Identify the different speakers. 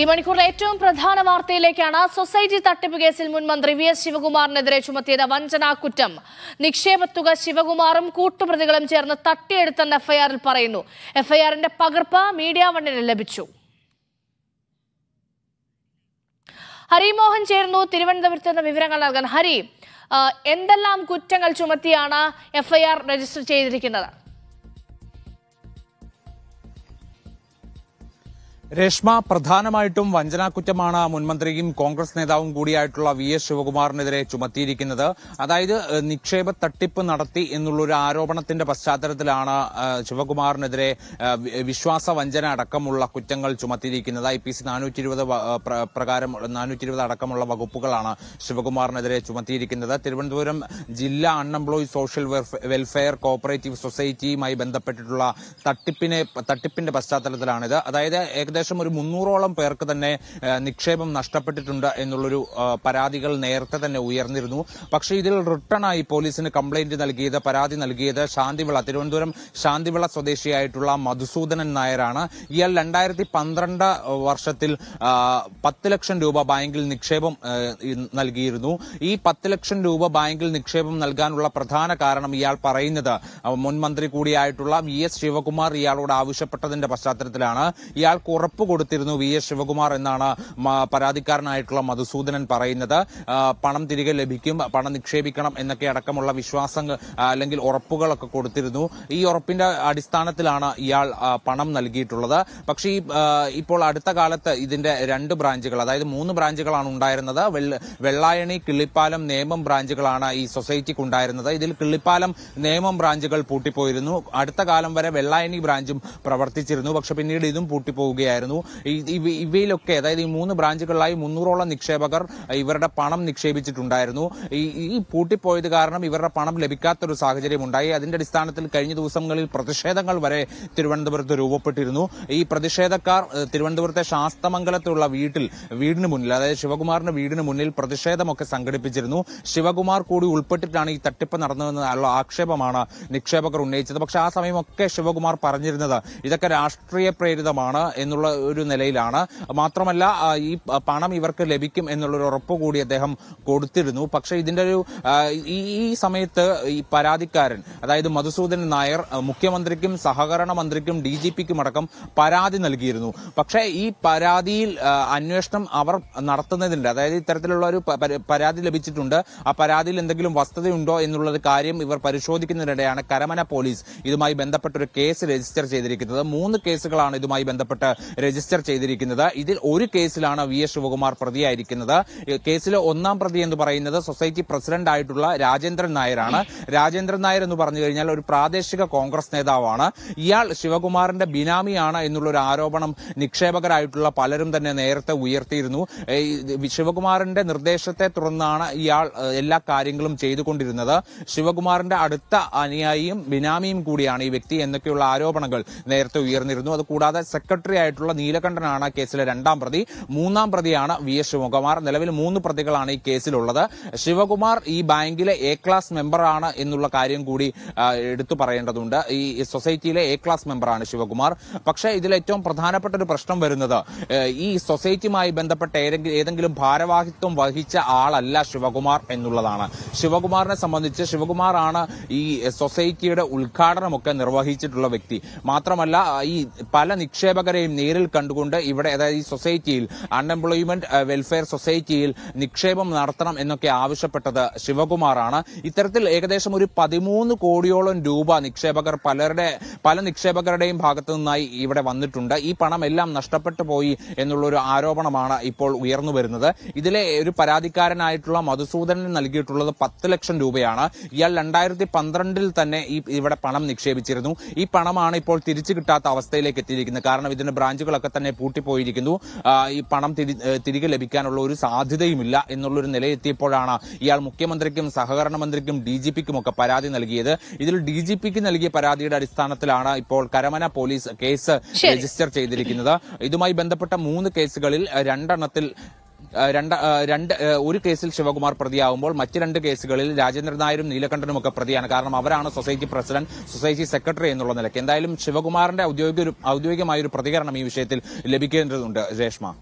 Speaker 1: ഈ മണിക്കൂറിലെ ഏറ്റവും പ്രധാന വാർത്തയിലേക്കാണ് സൊസൈറ്റി തട്ടിപ്പ് കേസിൽ മുൻ മന്ത്രി വി എസ് ശിവകുമാറിനെതിരെ ചുമത്തിയത് വഞ്ചനാ കുറ്റം നിക്ഷേപത്തുക ശിവകുമാറും കൂട്ടുപ്രതികളും ചേർന്ന് തട്ടിയെടുത്തെന്ന് എഫ്ഐആറിൽ പറയുന്നു. എഫ്ഐആറിന്റെ പകർപ്പ് മീഡിയ വണ്ണിന് ലഭിച്ചു. ഹരിമോഹൻ ചേർന്നു തിരുവനന്തപുരത്ത് നിന്ന് വിവരങ്ങൾ നൽകാൻ. ഹരി എന്തെല്ലാം കുറ്റങ്ങൾ ചുമത്തിയാണ് എഫ്ഐആർ രജിസ്റ്റർ ചെയ്തിരിക്കുന്നത്?
Speaker 2: രേഷ്മ പ്രധാനമായിട്ടും വഞ്ചനാക്കുറ്റമാണ് മുൻമന്ത്രിയും കോൺഗ്രസ് നേതാവും കൂടിയായിട്ടുള്ള വി എസ് ശിവകുമാറിനെതിരെ ചുമത്തിയിരിക്കുന്നത്. അതായത് നിക്ഷേപ തട്ടിപ്പ് നടത്തി എന്നുള്ളൊരു ആരോപണത്തിന്റെ പശ്ചാത്തലത്തിലാണ് ശിവകുമാറിനെതിരെ വിശ്വാസ വഞ്ചന അടക്കമുള്ള കുറ്റങ്ങൾ ചുമത്തിയിരിക്കുന്നത്. ഐ പി സി നാനൂറ്റി ഇരുപത് പ്രകാരം നാനൂറ്റി ഇരുപത് അടക്കമുള്ള വകുപ്പുകളാണ് ശിവകുമാറിനെതിരെ ചുമത്തിയിരിക്കുന്നത്. തിരുവനന്തപുരം ജില്ലാ അൺഎംപ്ലോയി സോഷ്യൽ വെൽഫെ- വെൽഫെയർ കോഓപ്പറേറ്റീവ് സൊസൈറ്റിയുമായി ബന്ധപ്പെട്ടിട്ടുള്ള തട്ടിപ്പിനെ തട്ടിപ്പിന്റെ പശ്ചാത്തലത്തിലാണിത്. അതായത് ഏകദേശം ഒരു മുന്നൂറോളം പേർക്ക് തന്നെ നിക്ഷേപം നഷ്ടപ്പെട്ടിട്ടുണ്ട് എന്നുള്ളൊരു പരാതികൾ നേരത്തെ തന്നെ ഉയർന്നിരുന്നു. പക്ഷേ ഇതിൽ റിട്ടേൺ ആയി പോലീസിന് കംപ്ലൈന്റ് നൽകിയത് പരാതി നൽകിയത് ശാന്തിവിള തിരുവനന്തപുരം ശാന്തിവിള സ്വദേശിയായിട്ടുള്ള മധുസൂദനൻ നായരാണ്. ഇയാൾ രണ്ടായിരത്തി പന്ത്രണ്ട് വർഷത്തിൽ പത്ത് ലക്ഷം രൂപ ബാങ്കിൽ നിക്ഷേപം നൽകിയിരുന്നു. ഈ പത്ത് ലക്ഷം രൂപ ബാങ്കിൽ നിക്ഷേപം നൽകാനുള്ള പ്രധാന കാരണം ഇയാൾ പറയുന്നത് മുൻമന്ത്രി മുൻ മന്ത്രി കൂടിയായിട്ടുള്ള വി എസ് ശിവകുമാർ ഇയാളോട് ആവശ്യപ്പെട്ടതിന്റെ പശ്ചാത്തലത്തിലാണ്. ഇയാൾക്ക് ഉറപ്പ് കൊടുത്തിരുന്നു വി എസ് ശിവകുമാർ എന്നാണ് പരാതിക്കാരനായിട്ടുള്ള മധുസൂദനൻ പറയുന്നത്. പണം തിരികെ ലഭിക്കും പണം നിക്ഷേപിക്കണം എന്നൊക്കെ അടക്കമുള്ള വിശ്വാസം അല്ലെങ്കിൽ ഉറപ്പുകളൊക്കെ കൊടുത്തിരുന്നു. ഈ ഉറപ്പിന്റെ അടിസ്ഥാനത്തിലാണ് ഇയാൾ പണം നൽകിയിട്ടുള്ളത്. പക്ഷേ ഈ ഇപ്പോൾ അടുത്ത കാലത്ത് ഇതിന്റെ രണ്ട് ബ്രാഞ്ചുകൾ അതായത് മൂന്ന് ബ്രാഞ്ചുകളാണ് ഉണ്ടായിരുന്നത്. വെള്ളായണി കിള്ളിപ്പാലം നേമം ബ്രാഞ്ചുകളാണ് ഈ സൊസൈറ്റിക്ക് ഉണ്ടായിരുന്നത് ഇതിൽ കിള്ളിപ്പാലം നേമം ബ്രാഞ്ചുകൾ പൂട്ടിപ്പോയിരുന്നു. അടുത്ത കാലം വരെ വെള്ളായണി ബ്രാഞ്ചും പ്രവർത്തിച്ചിരുന്നു. പക്ഷെ പിന്നീട് ഇതും പൂട്ടിപ്പോവുകയായിരുന്നു. ഇവ- ഇവയിലൊക്കെ അതായത് ഈ മൂന്ന് ബ്രാഞ്ചുകളിലായി മുന്നൂറോളം നിക്ഷേപകർ ഇവരുടെ പണം നിക്ഷേപിച്ചിട്ടുണ്ടായിരുന്നു. ഈ ഈ പൂട്ടിപ്പോയത് കാരണം ഇവരുടെ പണം ലഭിക്കാത്തൊരു സാഹചര്യം ഉണ്ടായി അതിന്റെ അടിസ്ഥാനത്തിൽ കഴിഞ്ഞ ദിവസങ്ങളിൽ പ്രതിഷേധങ്ങൾ വരെ തിരുവനന്തപുരത്ത് രൂപപ്പെട്ടിരുന്നു. ഈ പ്രതിഷേധക്കാർ തിരുവനന്തപുരത്തെ ശാസ്തമംഗലത്തുള്ള വീട്ടിൽ വീടിന് മുന്നിൽ അതായത് ശിവകുമാറിന്റെ വീടിന് മുന്നിൽ പ്രതിഷേധമൊക്കെ സംഘടിപ്പിച്ചിരുന്നു. ശിവകുമാർ കൂടി ഉൾപ്പെട്ടിട്ടാണ് ഈ തട്ടിപ്പ് നടന്നതെന്നുള്ള ആക്ഷേപമാണ് നിക്ഷേപകർ ഉന്നയിച്ചത്. പക്ഷെ ആ സമയമൊക്കെ ശിവകുമാർ പറഞ്ഞിരുന്നത് ഇതൊക്കെ രാഷ്ട്രീയ പ്രേരിതമാണ് എന്നുള്ള ഒരു നിലയിലാണ്. മാത്രമല്ല ഈ പണം ഇവർക്ക് ലഭിക്കും എന്നുള്ളൊരു ഉറപ്പ് കൂടി അദ്ദേഹം കൊടുത്തിരുന്നു. പക്ഷെ ഇതിന്റെ ഒരു ഈ സമയത്ത് ഈ പരാതിക്കാരൻ അതായത് മധുസൂദൻ നായർ മുഖ്യമന്ത്രിക്കും സഹകരണ മന്ത്രിക്കും ഡി ജി പിക്കും അടക്കം പരാതി നൽകിയിരുന്നു. പക്ഷേ ഈ പരാതിയിൽ അന്വേഷണം അവർ നടത്തുന്നതിന്റെ അതായത് ഇത്തരത്തിലുള്ള ഒരു പരാതി ലഭിച്ചിട്ടുണ്ട്. ആ പരാതിയിൽ എന്തെങ്കിലും വസ്തുതയുണ്ടോ എന്നുള്ള കാര്യം ഇവർ പരിശോധിക്കുന്നതിനിടെയാണ് കരമന പോലീസ് ഇതുമായി ബന്ധപ്പെട്ട ഒരു കേസ് രജിസ്റ്റർ ചെയ്തിരിക്കുന്നത്. മൂന്ന് കേസുകളാണ് ഇതുമായി ബന്ധപ്പെട്ട് രജിസ്റ്റർ ചെയ്തിരിക്കുന്നത്. ഇതിൽ ഒരു കേസിലാണ് വി എസ് ശിവകുമാർ പ്രതിയായിരിക്കുന്നത്. കേസിലെ ഒന്നാം പ്രതി എന്ന് പറയുന്നത് സൊസൈറ്റി പ്രസിഡന്റ് ആയിട്ടുള്ള രാജേന്ദ്രൻ നായരാണ്. രാജേന്ദ്രൻ നായർ എന്ന് പറഞ്ഞു കഴിഞ്ഞാൽ ഒരു പ്രാദേശിക കോൺഗ്രസ് നേതാവാണ്. ഇയാൾ ശിവകുമാറിന്റെ ബിനാമിയാണ് എന്നുള്ള ഒരു ആരോപണം നിക്ഷേപകരായിട്ടുള്ള പലരും തന്നെ നേരത്തെ ഉയർത്തിയിരുന്നു. ശിവകുമാറിന്റെ നിർദ്ദേശത്തെ തുടർന്നാണ് ഇയാൾ എല്ലാ കാര്യങ്ങളും ചെയ്തുകൊണ്ടിരുന്നത്. ശിവകുമാറിന്റെ അടുത്ത അനുയായിയും ബിനാമിയും കൂടിയാണ് ഈ വ്യക്തി എന്നൊക്കെയുള്ള ആരോപണങ്ങൾ നേരത്തെ ഉയർന്നിരുന്നു. അതുകൂടാതെ സെക്രട്ടറി നീലകണ്ഠനാണ് കേസിലെ രണ്ടാം പ്രതി. മൂന്നാം പ്രതിയാണ് വി എസ് ശിവകുമാർ. നിലവിൽ മൂന്ന് പ്രതികളാണ് ഈ കേസിലുള്ളത്. ശിവകുമാർ ഈ ബാങ്കിലെ എ ക്ലാസ് മെമ്പറാണ് എന്നുള്ള കാര്യം കൂടി എടുത്തു പറയേണ്ടതുണ്ട്. ഈ സൊസൈറ്റിയിലെ എ ക്ലാസ് മെമ്പറാണ് ശിവകുമാർ. പക്ഷേ ഇതിൽ ഏറ്റവും പ്രധാനപ്പെട്ട ഒരു പ്രശ്നം വരുന്നത് ഈ സൊസൈറ്റിയുമായി ബന്ധപ്പെട്ട ഏതെങ്കിലും ഭാരവാഹിത്വം വഹിച്ച ആളല്ല ശിവകുമാർ എന്നുള്ളതാണ്. ശിവകുമാറിനെ സംബന്ധിച്ച് ശിവകുമാറാണ് ഈ സൊസൈറ്റിയുടെ ഉദ്ഘാടനമൊക്കെ നിർവഹിച്ചിട്ടുള്ള വ്യക്തി. മാത്രമല്ല ഈ പല നിക്ഷേപകരെയും നേരിൽ കണ്ടുകൊണ്ട് ഇവിടെ അതായത് ഈ സൊസൈറ്റിയിൽ അൺഎംപ്ലോയ്മെന്റ് വെൽഫെയർ സൊസൈറ്റിയിൽ നിക്ഷേപം നടത്തണം എന്നൊക്കെ ആവശ്യപ്പെട്ടത് ശിവകുമാറാണ്. ഇത്തരത്തിൽ ഏകദേശം ഒരു പതിമൂന്ന് കോടിയോളം രൂപ നിക്ഷേപകർ പലരുടെ പല നിക്ഷേപകരുടെയും ഭാഗത്തു നിന്നായി ഇവിടെ വന്നിട്ടുണ്ട്. ഈ പണം എല്ലാം നഷ്ടപ്പെട്ടു പോയി എന്നുള്ള ഒരു ആരോപണമാണ് ഇപ്പോൾ ഉയർന്നു വരുന്നത്. ഇതിലെ ഒരു പരാതിക്കാരനായിട്ടുള്ള മധുസൂദനന് നൽകിയിട്ടുള്ളത് പത്ത് ലക്ഷം രൂപയാണ്. ഇയാൾ രണ്ടായിരത്തി പന്ത്രണ്ടിൽ തന്നെ ഈ ഇവിടെ പണം നിക്ഷേപിച്ചിരുന്നു. ഈ പണമാണ് ഇപ്പോൾ തിരിച്ചു കിട്ടാത്ത അവസ്ഥയിലേക്ക് എത്തിയിരിക്കുന്നത്. കാരണം ഇതിന്റെ ബ്രാഞ്ചുകളൊക്കെ തന്നെ പൂട്ടിപ്പോയിരിക്കുന്നു. ഈ പണം തിരികെ ലഭിക്കാനുള്ള ഒരു സാധ്യതയുമില്ല എന്നുള്ളൊരു നിലയെത്തിയപ്പോഴാണ് ഇയാൾ മുഖ്യമന്ത്രിക്കും സഹകരണ മന്ത്രിക്കും ഡി ജി പിക്കുമൊക്കെ പരാതി നൽകിയത്. ഇതിൽ ഡി ജി പിക്ക് നൽകിയ പരാതിയുടെ അടിസ്ഥാനത്തിലാണ് ഇപ്പോൾ കരമന പോലീസ് കേസ് രജിസ്റ്റർ ചെയ്തിരിക്കുന്നത്. ഇതുമായി ബന്ധപ്പെട്ട മൂന്ന് കേസുകളിൽ രണ്ടെണ്ണത്തിൽ രണ്ട് രണ്ട് ഒരു കേസിൽ ശിവകുമാർ പ്രതിയാവുമ്പോൾ മറ്റ് രണ്ട് കേസുകളിൽ രാജേന്ദ്രൻ നായരും നീലകണ്ഠനും ഒക്കെ പ്രതിയാണ്. കാരണം അവരാണ് സൊസൈറ്റി പ്രസിഡന്റ് സൊസൈറ്റി സെക്രട്ടറി എന്നുള്ള നിലയ്ക്ക്. എന്തായാലും ശിവകുമാറിന്റെ ഔദ്യോഗിക ഔദ്യോഗികമായ ഒരു പ്രതികരണം ഈ വിഷയത്തിൽ ലഭിക്കേണ്ടതുണ്ട്. രേഷ്മ.